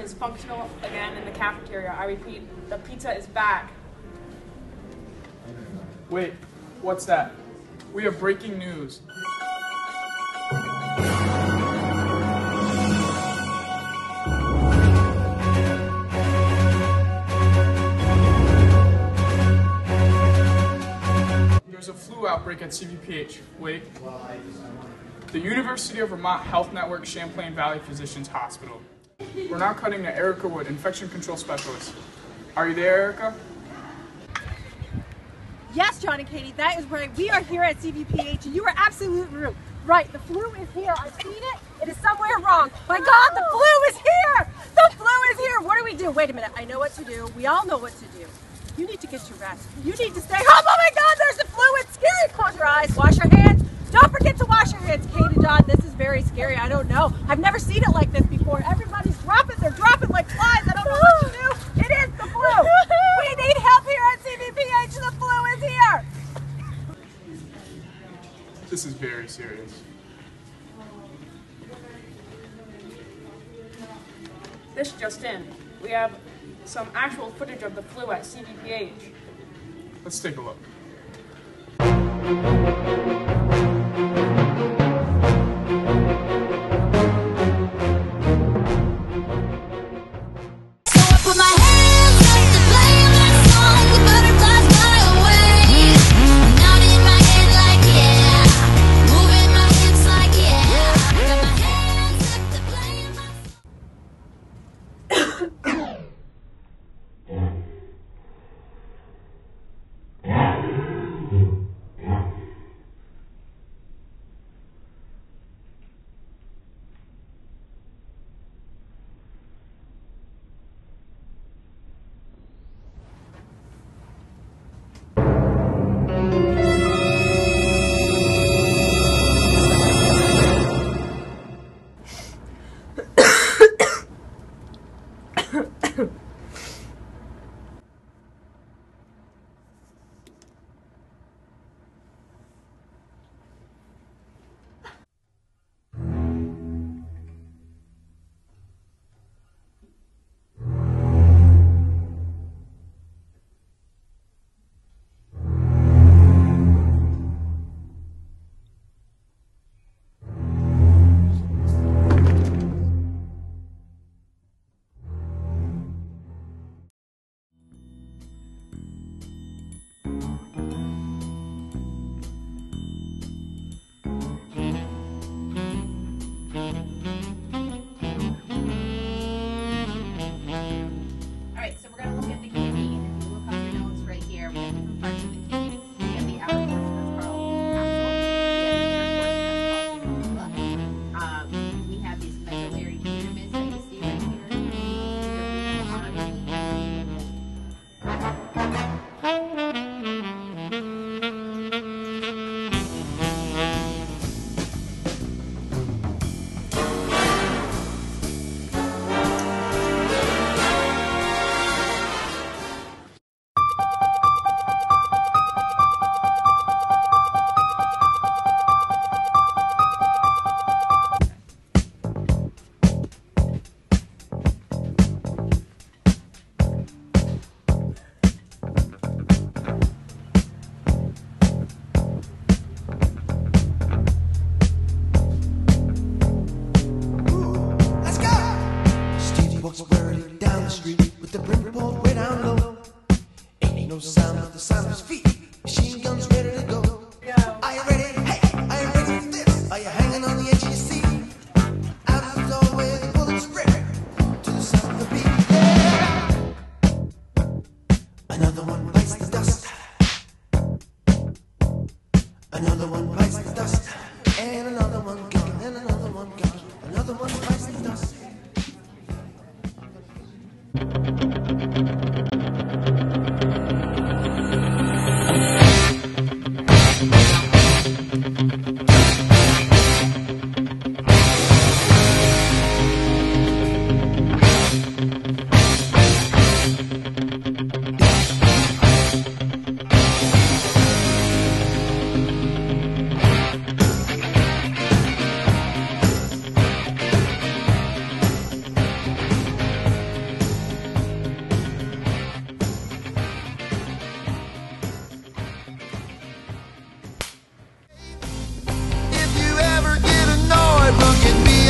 is functional again in the cafeteria. I repeat, the pizza is back. Wait, what's that? We have breaking news. There's a flu outbreak at CVPH. Wait. The University of Vermont Health Network Champlain Valley Physicians Hospital. We're now cutting to Erica Wood, infection control specialist. Are you there, Erica? Yes, John and Katie, that is right. We are here at CVPH, and you are absolutely right. The flu is here. I've seen it. It is somewhere wrong. My God, the flu is here. The flu is here. What do we do? Wait a minute. I know what to do. We all know what to do. You need to get your rest. You need to stay home. Oh my God, there's the flu. It's scary. Close your eyes. Wash your hands. Don't forget to wash your hands. Kate John, this is very scary. I don't know. I've never seen it like this before. Everybody's dropping. They're dropping like flies. I don't know what to do. It is the flu. We need help here at CVPH. The flu is here. This is very serious. This just in. We have some actual footage of the flu at CVPH. Let's take a look. Put my hands Let's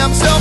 I'm so